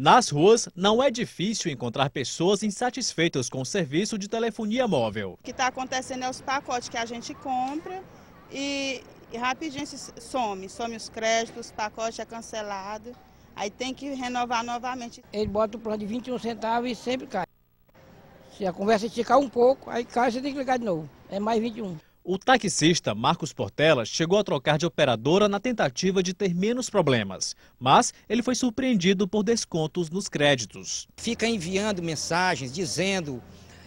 Nas ruas, não é difícil encontrar pessoas insatisfeitas com o serviço de telefonia móvel. O que está acontecendo é os pacotes que a gente compra e, e rapidinho some, some os créditos, o pacote é cancelado, aí tem que renovar novamente. Ele bota o plano de 21 centavos e sempre cai. Se a conversa esticar um pouco, aí cai, você tem que ligar de novo. É mais 21. O taxista Marcos Portela chegou a trocar de operadora na tentativa de ter menos problemas, mas ele foi surpreendido por descontos nos créditos. Fica enviando mensagens dizendo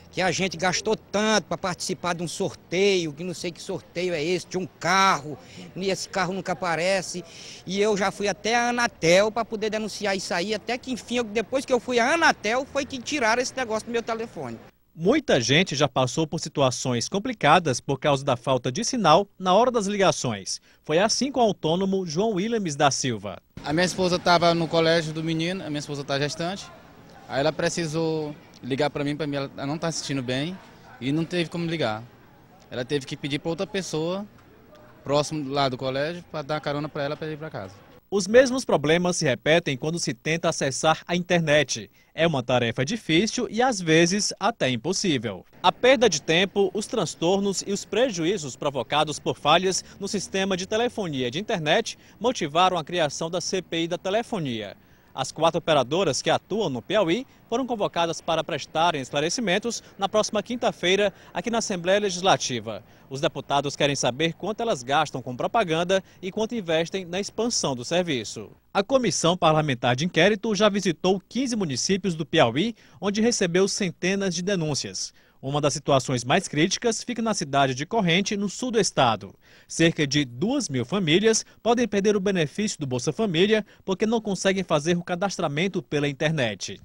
que a gente gastou tanto para participar de um sorteio, que não sei que sorteio é esse, de um carro, e esse carro nunca aparece. E eu já fui até a Anatel para poder denunciar isso aí, até que enfim, depois que eu fui à Anatel, foi que tiraram esse negócio do meu telefone. Muita gente já passou por situações complicadas por causa da falta de sinal na hora das ligações. Foi assim com o autônomo João Williams da Silva. A minha esposa estava no colégio do menino, a minha esposa está gestante. Aí ela precisou ligar para mim, para mim ela não está assistindo bem e não teve como ligar. Ela teve que pedir para outra pessoa próximo lá do colégio para dar carona para ela para ir para casa. Os mesmos problemas se repetem quando se tenta acessar a internet. É uma tarefa difícil e às vezes até impossível. A perda de tempo, os transtornos e os prejuízos provocados por falhas no sistema de telefonia de internet motivaram a criação da CPI da telefonia. As quatro operadoras que atuam no Piauí foram convocadas para prestarem esclarecimentos na próxima quinta-feira aqui na Assembleia Legislativa. Os deputados querem saber quanto elas gastam com propaganda e quanto investem na expansão do serviço. A Comissão Parlamentar de Inquérito já visitou 15 municípios do Piauí, onde recebeu centenas de denúncias. Uma das situações mais críticas fica na cidade de Corrente, no sul do estado. Cerca de 2 mil famílias podem perder o benefício do Bolsa Família porque não conseguem fazer o cadastramento pela internet.